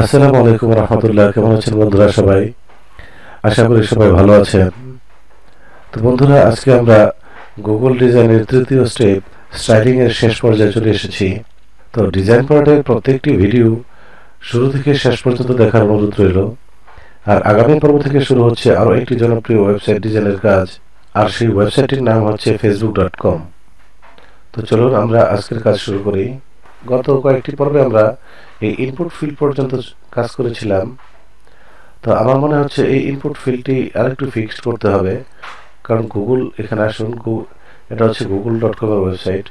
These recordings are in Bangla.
আসসালামু আলাইকুম রহমতুল্লাহ, কেমন আছেন বন্ধুরা সবাই? আশা করি সবাই ভালো আছেন। তো বন্ধুরা, আজকে আমরা গুগল ডিজাইনের তৃতীয় স্টেপ স্টাইলিং শেষ পর্যায়ে চলে এসেছি। তো ডিজাইন পার্টের প্রত্যেকটি ভিডিও শুরু থেকে শেষ পর্যন্ত দেখার অনুরোধ রইল। আর আগামী পর্ব থেকে শুরু হচ্ছে আরও একটি জনপ্রিয় ওয়েবসাইট ডিজাইনের কাজ, আর সেই ওয়েবসাইটটির নাম হচ্ছে ফেসবুক ডট কম তো চলুন আমরা আজকের কাজ শুরু করি। গত কয়েকটি পর্বে আমরা এই ইনপুট ফিল্ড পর্যন্ত কাজ করেছিলাম। তো আমার মনে হচ্ছে এই ইনপুট ফিল্ডটি আরেকটু ফিক্সড করতে হবে। কারণ গুগল এখানে আসুন এটা হচ্ছে গুগল ডট কমের ওয়েবসাইট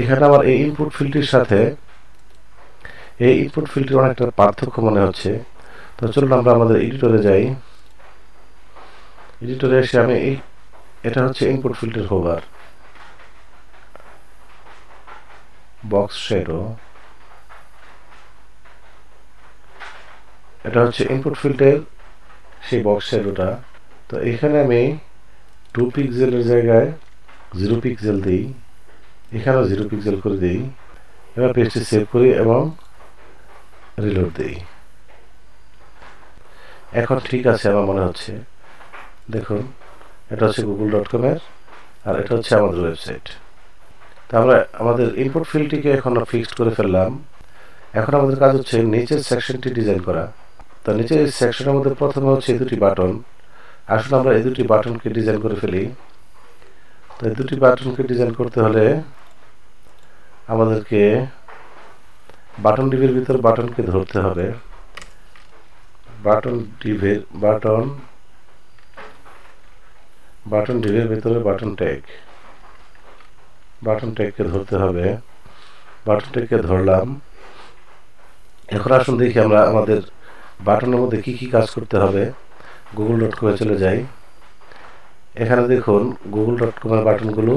এখানে আমার এই ইনপুট ফিল্ডটির সাথে এই ইনপুট ফিল্ডটির অনেকটা পার্থক্য মনে হচ্ছে। তো চলুন আমরা আমাদের এডিটরে যাই। এডিটরে এসে আমি এই এটা হচ্ছে ইনপুট ফিল্ডের হোভার বক্স শ্যাডো এটা হচ্ছে ইনপুট ফিল্ডের সেই বক্স শ্যাডোটা তো এখানে আমি টু পিক্সেলের জায়গায় জিরো পিক্সেল দিই এখানেও জিরো পিক্সেল করে দিই। এবার পেজটি সেভ করি এবং রিলোড দিই। এখন ঠিক আছে আমার মনে হচ্ছে। দেখুন এটা হচ্ছে গুগল ডট কমের আর এটা হচ্ছে আমাদের ওয়েবসাইট তো আমরা আমাদের ইনপুট ফিল্ডটিকে এখন ফিক্সড করে ফেললাম। এখন আমাদের কাজ হচ্ছে নিচের সেকশনটি ডিজাইন করা। তো নিচের সেকশনের মধ্যে প্রথমে হচ্ছে এই দুটি বাটন আসলে আমরা এই দুটি বাটনকে ডিজাইন করে ফেলি। তো এই দুটি বাটনকে ডিজাইন করতে হলে আমাদেরকে বাটন ডিভের ভিতর বাটনকে ধরতে হবে। বাটন ডিভের বাটন বাটন ডিভের ভিতরে বাটন ট্যাগ বাটন ট্যাগকে ধরতে হবে। বাটন ট্যাগকে ধরলাম। এখন আসুন দেখি আমরা আমাদের বাটনের মধ্যে কি কি কাজ করতে হবে। গুগল ডট কমে চলে যাই। এখানে দেখুন, গুগল ডট কমের বাটনগুলো।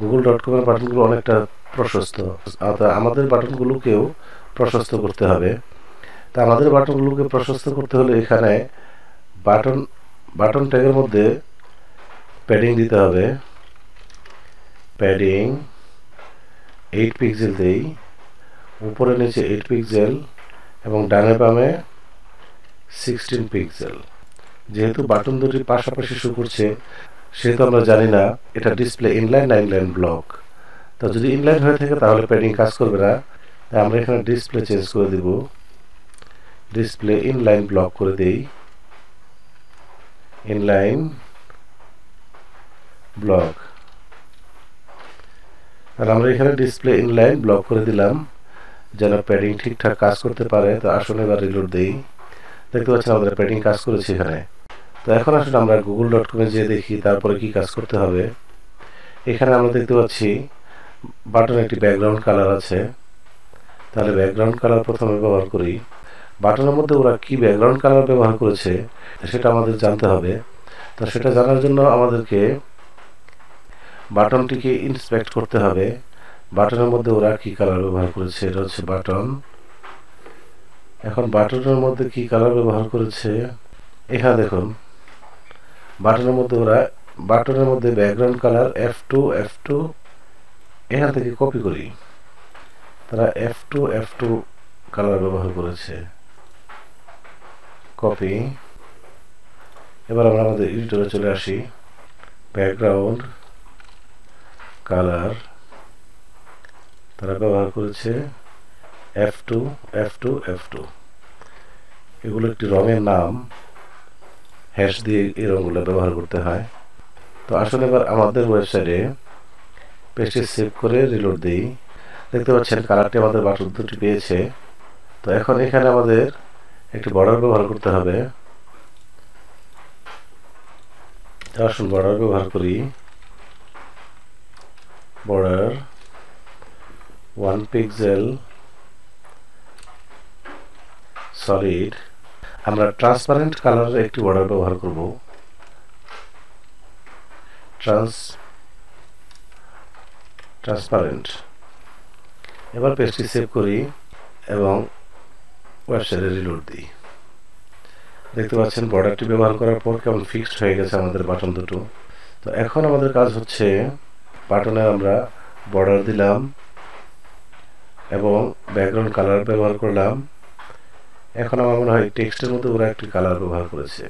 গুগল ডট কমের বাটনগুলো অনেকটা প্রশস্ত। আমাদের বাটনগুলোকেও প্রশস্ত করতে হবে। তা আমাদের বাটনগুলোকে প্রশস্ত করতে হলে এখানে বাটন বাটন ট্যাগের মধ্যে প্যাডিং দিতে হবে। প্যাডিং এইট পিক্সেল দেই উপরে নিচে এইট পিক্সেল এবং ডানে বামে সিক্সটিন পিক্সেল যেহেতু বাটন দুটি পাশাপাশি শুরু করছে, সেহেতু আমরা জানি না, এটা ডিসপ্লে ইনলাইন না ইনলাইন ব্লক তো যদি ইনলাইন হয়ে থাকে, তাহলে প্যাডিং কাজ করবে না। তাই আমরা এখানে ডিসপ্লে চেঞ্জ করে দিব। ডিসপ্লে ইনলাইন ব্লক করে দিই। ইনলাইন ব্লক আর আমরা এখানে ডিসপ্লে ইনলাইন ব্লক করে দিলাম, যেন প্যাডিং ঠিকঠাক কাজ করতে পারে, তো আসুন এবার রিলোড দিই। দেখতে পাচ্ছেন আমাদের প্যাডিং কাজ করেছে এখানে। তো এখন আসলে আমরা গুগল ডট কমে যেয়ে দেখি তারপরে কি কাজ করতে হবে। এখানে আমরা দেখতে পাচ্ছি বাটনে একটি ব্যাকগ্রাউন্ড কালার আছে। তাহলে ব্যাকগ্রাউন্ড কালার প্রথমে ব্যবহার করি। বাটনের মধ্যে ওরা কি ব্যাকগ্রাউন্ড কালার ব্যবহার করেছে, সেটা আমাদের জানতে হবে। তো সেটা জানার জন্য আমাদেরকে বাটনটিকে ইন্সপেক্ট করতে হবে। বাটনের মধ্যে ওরা কি কালার ব্যবহার করেছে? এটা হচ্ছে বাটন। এখন বাটনের মধ্যে কি কালার ব্যবহার করেছে? এখানে দেখুন। বাটনের মধ্যে ওরা, বাটনের মধ্যে background colour F two F two এখান থেকে কপি করি। তারা F two F two colour ব্যবহার করেছে। কপি এবার আমরা আমাদের এডিটরে চলে আসি। ব্যাকগ্রাউন্ড কালার তারা ব্যবহার করেছে F two F two F two এগুলো একটি রঙের নাম। হ্যাশ দিয়ে এই রঙগুলো ব্যবহার করতে হয়। তো আসলে এবার আমাদের ওয়েবসাইটে পেজটি সেভ করে রিলোড দিই। দেখতে পাচ্ছেন কালারটি আমাদের বাটন দুটি পেয়েছে। তো এখন এখানে আমাদের একটি বর্ডার ব্যবহার করতে হবে। আসুন বর্ডার ব্যবহার করি। বর্ডার ওয়ান পিক্সেল সলিড আমরা ট্রান্সপারেন্ট কালারের একটি বর্ডার ব্যবহার করব। ট্রান্স ট্রান্সপারেন্ট এবার পেজটি সেভ করি এবং ওয়েবসাইটে রিলোড দিই। দেখতে পাচ্ছেন বর্ডারটি ব্যবহার করার পর কেমন ফিক্সড হয়ে গেছে আমাদের বাটন দুটো। তো এখন আমাদের কাজ হচ্ছে বাটনে আমরা বর্ডার দিলাম এবং ব্যাকগ্রাউন্ড কালার ব্যবহার করলাম। এখন আমার মনে হয় টেক্সটের মধ্যে ওরা একটি কালার ব্যবহার করেছে।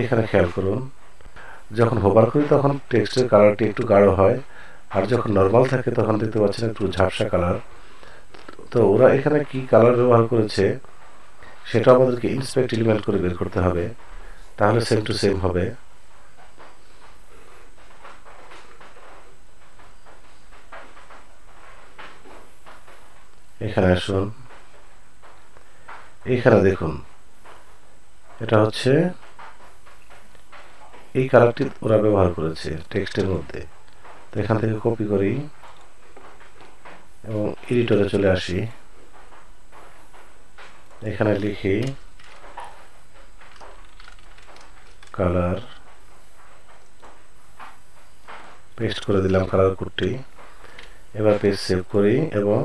এখানে খেয়াল করুন, যখন হোবার করি তখন টেক্সটের কালারটি একটু গাঢ় হয়, আর যখন নর্মাল থাকে তখন দেখতে পাচ্ছেন একটু ঝাপসা কালার তো ওরা এখানে কি কালার ব্যবহার করেছে সেটা আমাদেরকে ইন্সপেক্ট এলিমেন্ট করে বের করতে হবে, তাহলে সেম টু সেম হবে। এখানে আসুন। এখানে দেখুন। এটা হচ্ছে এই কালারটি ওরা ব্যবহার করেছে টেক্সটের মধ্যে। তো এখান থেকে কপি করি এবং এডিটরে চলে আসি। এখানে লিখি কালার পেস্ট করে দিলাম কালার কোডটি এবার পেজ সেভ করি এবং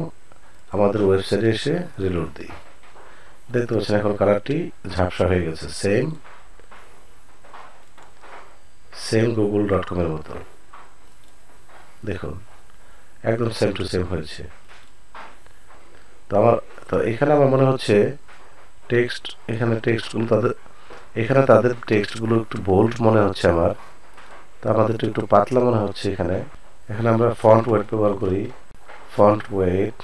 আমাদের ওয়েবসাইটে এসে রিলোড দিই। দেখতে পাচ্ছেন এখন কালারটি ঝাপসা হয়ে গেছে। সেম সেম গুগল ডট কমের মতো দেখুন, একদম সেম টু সেম হয়েছে। তো আমার, তো এখানে আমার মনে হচ্ছে টেক্সট এখানে টেক্সটগুলো তাদের, এখানে তাদের টেক্সটগুলো একটু বোল্ড মনে হচ্ছে আমার। তো আমাদের একটু পাতলা মনে হচ্ছে এখানে। এখানে আমরা ফন্ট ওয়েট ব্যবহার করি। Font weight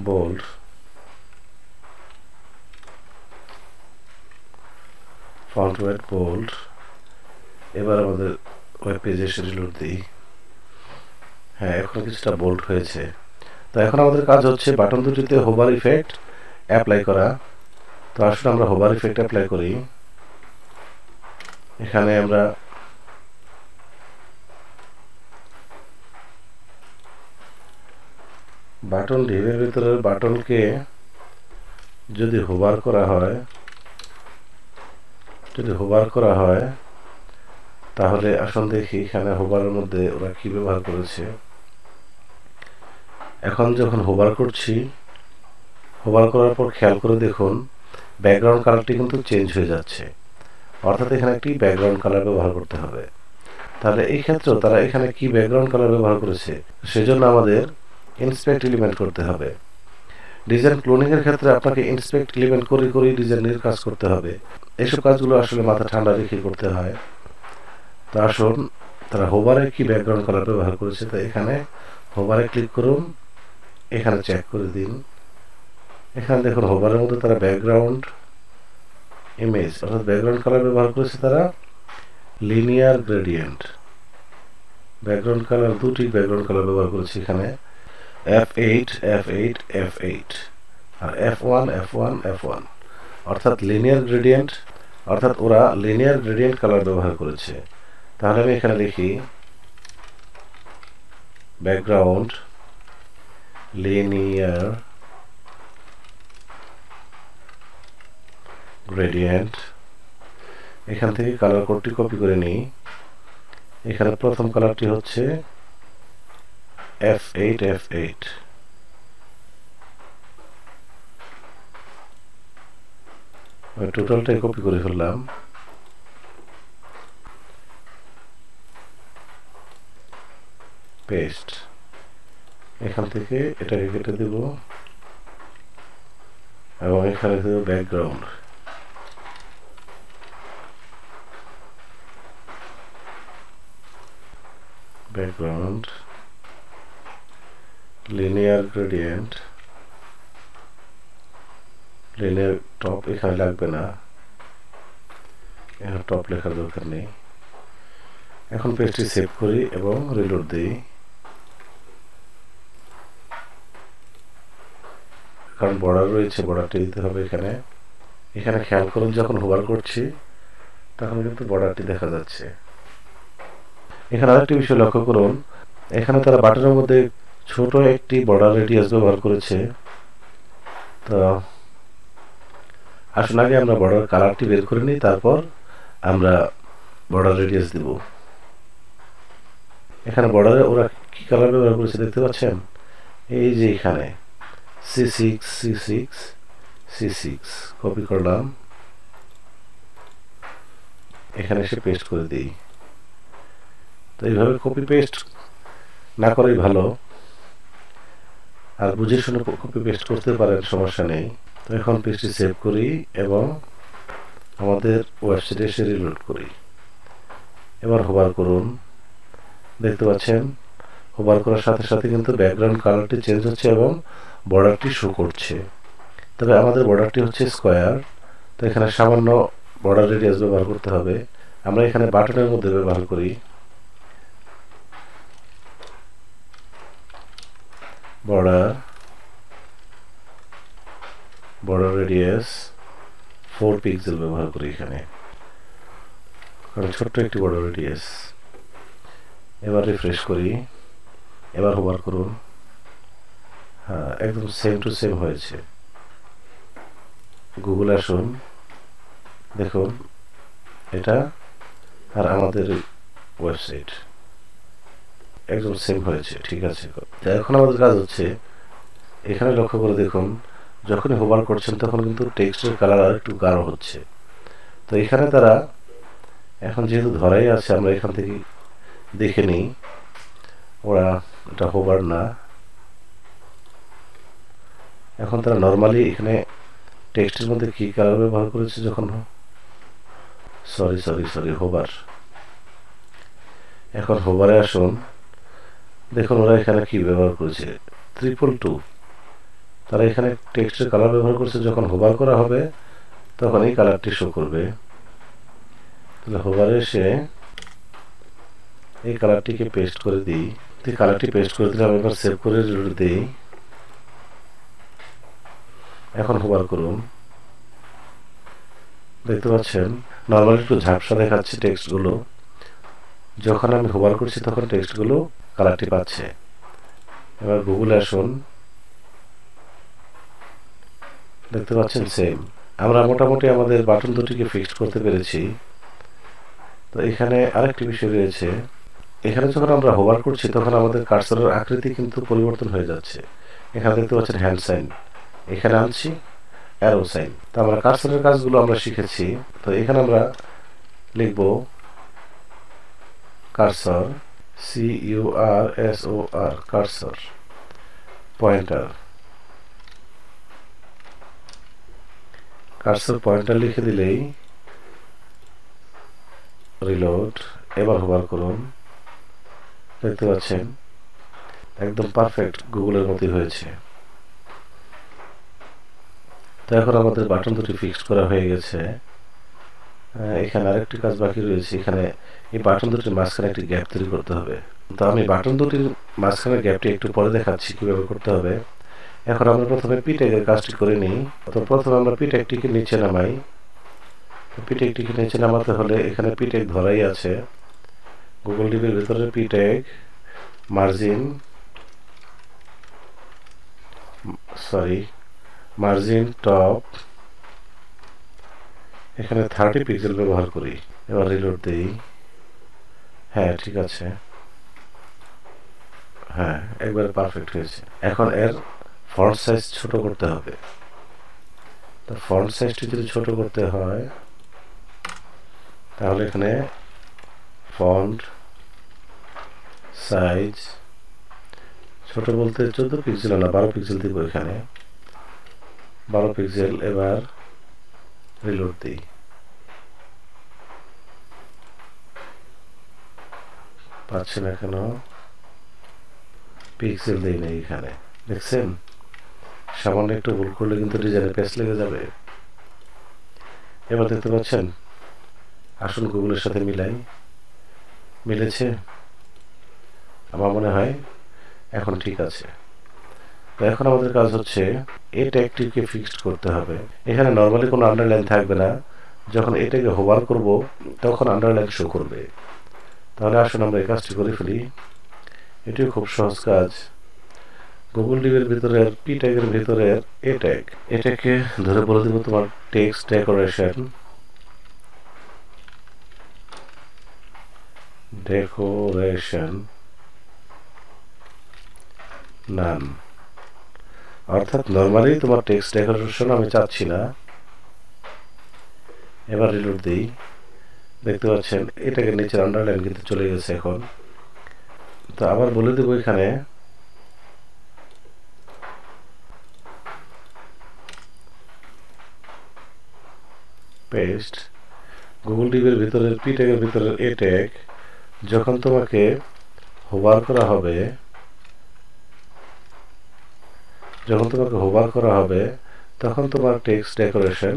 bold font weight bold এবার আমাদের ওয়েব পেজে এসে রিলোড দিই। হ্যাঁ এখন কিছুটা বোল্ড হয়েছে। তো এখন আমাদের কাজ হচ্ছে বাটন দুটিতে হোভার ইফেক্ট অ্যাপ্লাই করা। তো আসলে আমরা হোভার ইফেক্ট অ্যাপ্লাই করি। এখানে আমরা বাটন ঢিবের ভিতরের বাটনকে যদি হোবার করা হয়, যদি হোবার করা হয়, তাহলে আসুন দেখি এখানে হোবারের মধ্যে ওরা কি ব্যবহার করেছে। এখন যখন হোবার করছি, হোবার করার পর খেয়াল করে দেখুন, ব্যাকগ্রাউন্ড কালারটি কিন্তু চেঞ্জ হয়ে যাচ্ছে। অর্থাৎ এখানে একটি ব্যাকগ্রাউন্ড কালার ব্যবহার করতে হবে। তাহলে এই ক্ষেত্রেও তারা এখানে কি ব্যাকগ্রাউন্ড কালার ব্যবহার করেছে, সেজন্য আমাদের ইন্সপেক্ট এলিমেন্ট করতে হবে। ডিজাইন ক্লোনিং এর ক্ষেত্রে আপনাকে ইন্সপেক্ট এলিমেন্ট করে করে ডিজাইনের কাজ করতে হবে। এইসব কাজগুলো আসলে মাথা ঠান্ডা রেখে করতে হয়। তো আসুন, তারা হোবারে কি ব্যাকগ্রাউন্ড কালার ব্যবহার করেছে তো এখানে হোবারে ক্লিক করুন, এখানে চেক করে দিন। এখানে দেখুন হোবারের মধ্যে তারা ব্যাকগ্রাউন্ড ইমেজ অর্থাৎ ব্যাকগ্রাউন্ড কালার ব্যবহার করেছে তারা লিনিয়ার গ্রেডিয়েন্ট ব্যাকগ্রাউন্ড কালার দুটি ব্যাকগ্রাউন্ড কালার ব্যবহার করেছে এখানে। F eight F eight F eight আর F one F one F one অর্থাৎ লিনিয়ার গ্রেডিয়েন্ট অর্থাৎ ওরা লিনিয়ার গ্রেডিয়েন্ট কালার ব্যবহার করেছে। তাহলে আমি এখানে লিখি ব্যাকগ্রাউন্ড লিনিয়ার গ্রেডিয়েন্ট এখান থেকে কালার কোডটি কপি করে নিই। এখানে প্রথম কালারটি হচ্ছে এফ এইট এফ এইট টোটালটাই কপি করে ফেললাম। পেস্ট এখান থেকে এটাকে কেটে দেব। এবং এখানে দেব background background linear gradient linear top এখানে লাগবে না। এখানে টপ লেখার দরকার নেই। এখন পেজটি সেভ করি এবং রিলোড দিই। কারণ বর্ডার রয়েছে বর্ডারটি দিতে হবে এখানে। এখানে খেয়াল করুন, যখন হোবার করছি, তখন কিন্তু বর্ডারটি দেখা যাচ্ছে। এখানে আরেকটি বিষয় লক্ষ্য করুন। এখানে তারা বাটনের মধ্যে ছোট একটি বর্ডার রেডিয়াস ব্যবহার করেছে। তো, আসুন আগে আমরা বর্ডার কালারটি বের করে নিই, তারপর আমরা বর্ডার রেডিয়াস দিব। এখানে বর্ডারে ওরা কি কালার ব্যবহার করেছে দেখতে পাচ্ছেন? এই যে এখানে C six C six C six copy করলাম। এখানে এসে পেস্ট করে দিই। তো এইভাবে কপি পেস্ট না করাই ভালো। আর বুঝে শুনে কপি পেস্ট করতে পারেন, সমস্যা নেই। তো এখন পেজটি সেভ করি এবং আমাদের ওয়েবসাইটে এসে রিলোড করি। এবার হোবার করুন। দেখতে পাচ্ছেন? হোবার করার সাথে সাথে কিন্তু ব্যাকগ্রাউন্ড কালারটি চেঞ্জ হচ্ছে এবং বর্ডারটি শো করছে। তবে আমাদের বর্ডারটি হচ্ছে স্কোয়ার তো এখানে সামান্য বর্ডার রেডিয়াস ব্যবহার করতে হবে। আমরা এখানে বাটনের মধ্যে ব্যবহার করি। Border border radius four pixel ব্যবহার করি এখানে। কারণ ছোট্ট একটি বর্ডার রেডিয়াস এবার রিফ্রেশ করি। এবার হোবার করুন। হ্যাঁ একদম সেম টু সেম হয়েছে। গুগল আসুন। দেখুন, এটা আর আমাদের ওয়েবসাইট একদম সেম হয়েছে, ঠিক আছে। এখন আমাদের কাজ হচ্ছে, এখানে লক্ষ্য করে দেখুন, যখনই হোবার করছেন তখন কিন্তু টেক্সটের কালার আর একটু গাঢ় হচ্ছে। তো এখানে তারা, এখন যেহেতু ধরাই আছে, আমরা এখান থেকে দেখে নিই, ওরা এটা হোবার না। এখন তারা নর্মালি এখানে টেক্সটের মধ্যে কি কালার ব্যবহার করেছে যখন সরি সরি সরি হোবার। এখন হোবারে আসুন। দেখুন, ওরা এখানে কি ব্যবহার করেছে। ত্রিপল টু তারা এখানে টেক্সটের কালার ব্যবহার করছে, যখন হোবার করা হবে তখন এই কালারটি শো করবে। তাহলে হোবারে এসে এই কালারটিকে পেস্ট করে দিই। এই কালারটি পেস্ট করে দিলে আমি এবার সেভ করে দিই। এখন হোবার করুন। দেখতে পাচ্ছেন নর্মালি একটু ঝাপসা দেখাচ্ছে টেক্সটগুলো যখন আমি হোবার করছি, তখন টেক্সটগুলো কালারটি পাচ্ছে। এবার গুগল আসুন। দেখতে পাচ্ছেন সেম। আমরা মোটামুটি আমাদের বাটন দুটিকে ফিক্সড করতে পেরেছি। তো এখানে আরেকটি বিষয় রয়েছে। এখানে যখন আমরা হোভার করছি, তখন আমাদের কার্সারের আকৃতি কিন্তু পরিবর্তন হয়ে যাচ্ছে। এখানে দেখতে পাচ্ছেন হ্যান্ড সাইন। এখানে আনছি, অ্যারো সাইন। তো আমরা কার্সারের কাজগুলো আমরা শিখেছি। তো এখানে আমরা লিখব cursor C U R S O R cursor pointer cursor pointer লিখে দিলেই রিলোড এবার হোভার করুন। দেখতে পাচ্ছেন, একদম পারফেক্ট গুগলের মতোই হয়েছে। তো এখন আমাদের বাটন দুটি ফিক্সড করা হয়ে গেছে। এখানে আরেকটি কাজ বাকি রয়েছে। এখানে এই বাটন দুটির মাঝখানে একটি গ্যাপ তৈরি করতে হবে। তো আমি বাটন দুটির মাঝখানে গ্যাপটি একটু পরে দেখাচ্ছি, কীভাবে করতে হবে। এখন আমরা প্রথমে পিটেকের কাজটি করে নিই। তো প্রথমে আমরা পিটেকটিকে নিচে নামাই। পিটেকটিকে নিচে নামাতে হলে এখানে পিটেক ধরাই আছে। গুগল টিভির ভিতরে পিটেক মার্জিন সরি মার্জিন টপ এখানে থার্টি পিক্সেল ব্যবহার করি। এবার রিলোড দিই। হ্যাঁ ঠিক আছে। হ্যাঁ একবারে পারফেক্ট হয়েছে। এখন এর ফন্ট সাইজ ছোট করতে হবে। তো ফন্ট সাইজটি যদি ছোট করতে হয় তাহলে এখানে ফন্ট সাইজ ছোট বলতে চোদ্দ পিক্সেল না বারো পিক্সেল দিব এখানে। বারো পিক্সেল এবার রিলোড দিই পাচ্ছি না কেন পিক্সেল দিই না এখানে দেখছেন সামান্য একটু ভুল করলে কিন্তু ডিজাইনে পেস লেগে যাবে। এবার দেখতে পাচ্ছেন, আসুন গুগলের সাথে মিলাই। মিলেছে, আমার মনে হয় এখন ঠিক আছে। এখন আমাদের কাজ হচ্ছে এই ট্যাগটিকে ফিক্সড করতে হবে। এখানে নর্মালি কোনো আন্ডারলাইন থাকবে না। যখন এটাকে হোভার করব, তখন আন্ডারলাইন শো করবে। তাহলে আসুন আমরা এই কাজটি করে ফেলি। এটিও খুব সহজ কাজ। গুগল ডিবের ভিতরের পি ট্যাগের ভিতরের এ ট্যাগ এটাকে ধরে বলে দিব তোমার টেক্সট ডেকোরেশন ডেকোরেশন নান অর্থাৎ নর্মালি তোমার টেক্সট ডেকোরেশন আমি চাচ্ছি না। এবার রিলোড দিই। দেখতে পাচ্ছেন, এটাকে নিচের আন্ডারলাইন কিন্তু চলে গেছে এখন। তো আবার বলে দেবো এখানে পেস্ট গুগল ডিভের ভিতরের পি ট্যাগের ভিতরের এ ট্যাগ যখন তোমাকে হোবার করা হবে যখন তোমাকে হোবার করা হবে, তখন তোমার text decoration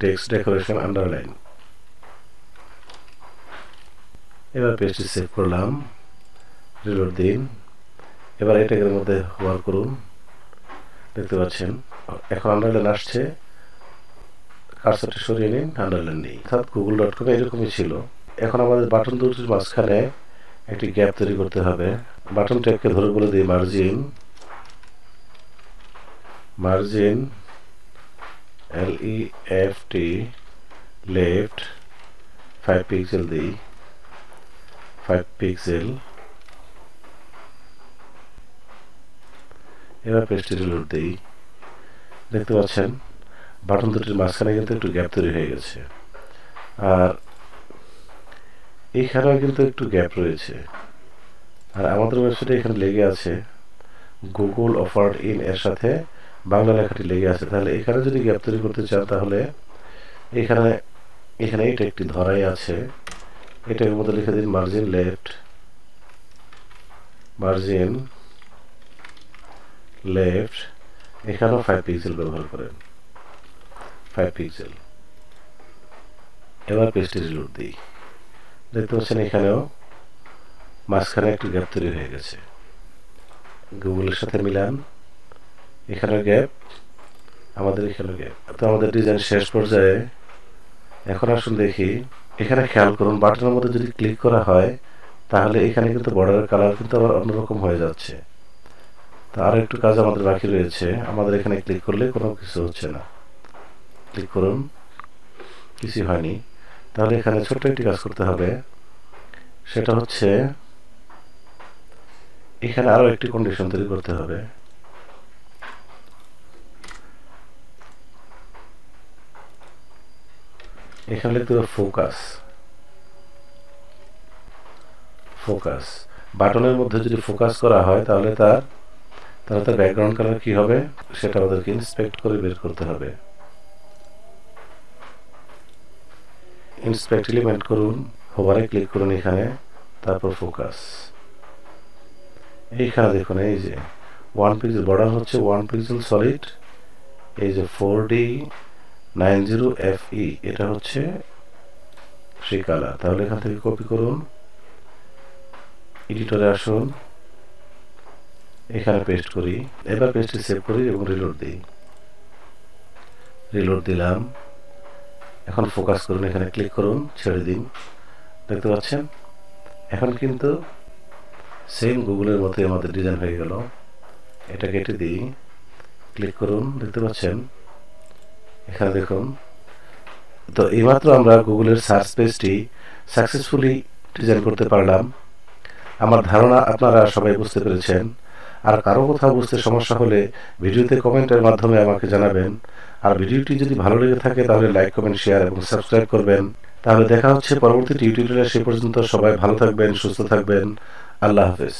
text decoration underline এবার পেজটি সেভ করলাম রিলোড দিন। এবার এই ট্যাগের মধ্যে হোভার করুন। দেখতে পাচ্ছেন, এখন আন্ডারলাইন আসছে। কার্সারটি সরিয়ে নিন আন্ডারলাইন নেই। অর্থাৎ গুগল ডট কমে এরকমই ছিল। এখন আমাদের বাটন দুটির মাঝখানে একটি গ্যাপ তৈরি করতে হবে। বাটন ট্যাগকে ধরে বলে দিই margin margin L E F T left five pixel দিই। ফাইভ পিক্সেল এবার রিলোড দিই। দেখতে পাচ্ছেন? বাটন দুটির মাঝখানে কিন্তু একটু গ্যাপ তৈরি হয়ে গেছে। আর এইখানেও কিন্তু একটু গ্যাপ রয়েছে। আর আমাদের ওয়েবসাইটে এখানে লেগে আছে গুগল অফার্ড ইন এর সাথে বাংলা লেখাটি লেগে আছে। তাহলে এখানে যদি গ্যাপ তৈরি করতে চান তাহলে এখানে এখানে এটা একটি ধরাই আছে। এটার মধ্যে লিখে দিন মার্জিন লেফট মার্জিন লেফট এখানেও ফাইভ পিক্সেল ব্যবহার করেন। ফাইভ পিক্সেল এবার পেজটি রিলোড দিই। দেখতে পাচ্ছেন এখানেও মাঝখানে একটি গ্যাপ তৈরি হয়ে গেছে। গুগলের সাথে মিলান, এখানেও গ্যাপ, আমাদের এখানেও গ্যাপ। তো আমাদের ডিজাইন শেষ পর্যায়ে এখন আসুন দেখি, এখানে খেয়াল করুন, বাটনের মধ্যে যদি ক্লিক করা হয়, তাহলে এখানে কিন্তু বর্ডারের কালার কিন্তু আবার অন্যরকম হয়ে যাচ্ছে। তো আরও একটু কাজ আমাদের বাকি রয়েছে, আমাদের এখানে ক্লিক করলে কোনো কিছু হচ্ছে না। ক্লিক করুন কিছু হয়নি। তাহলে এখানে ছোট্ট একটি কাজ করতে হবে। সেটা হচ্ছে, এখানে আরও একটি কন্ডিশন তৈরি করতে হবে। এখানে লিখতে হবে ফোকাস ফোকাস বাটনের মধ্যে যদি ফোকাস করা হয়, তাহলে তার তাহলে তার ব্যাকগ্রাউন্ড কালার কি হবে? সেটা আমাদেরকে ইন্সপেক্ট করে বের করতে হবে। ইন্সপেক্ট এলিমেন্ট করুন হোভারে ক্লিক করুন এখানে, তারপর ফোকাস এইখানে দেখুন, এই যে ওয়ান পিক্সেল বর্ডার হচ্ছে ওয়ান পিক্সেল সলিড এই যে four D nine zero F E এটা হচ্ছে সেই কালার তাহলে এখান থেকে কপি করুন এডিটরে আসুন, এখানে পেস্ট করি, এবার পেস্টটি সেভ করি এবং রিলোড দিই। রিলোড দিলাম। এখন ফোকাস করুন, এখানে ক্লিক করুন, ছেড়ে দিন। দেখতে পাচ্ছেন? এখন কিন্তু সেম গুগলের মতোই আমাদের ডিজাইন হয়ে গেল। এটা কেটে দিই। ক্লিক করুন, দেখতে পাচ্ছেন? এখানে দেখুন। তো এইমাত্র আমরা গুগলের সার্চ পেজটি সাকসেসফুলি ডিজাইন করতে পারলাম। আমার ধারণা আপনারা সবাই বুঝতে পেরেছেন। আর কারও কোথাও বুঝতে সমস্যা হলে ভিডিওতে কমেন্টের মাধ্যমে আমাকে জানাবেন। আর ভিডিওটি যদি ভালো লেগে থাকে, তাহলে লাইক কমেন্ট শেয়ার এবং সাবস্ক্রাইব করবেন। তাহলে দেখা হচ্ছে পরবর্তী টিউটোরিয়ালে সে পর্যন্ত সবাই ভালো থাকবেন, সুস্থ থাকবেন। আল্লাহ হাফেজ।